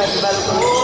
Obrigado, valeu.